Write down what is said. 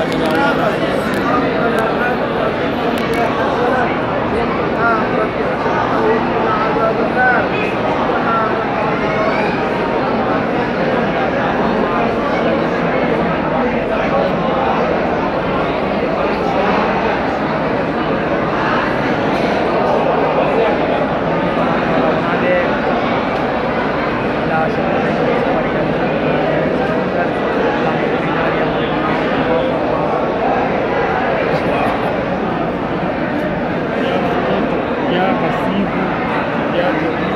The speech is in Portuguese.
Obrigado. vivo, viagem.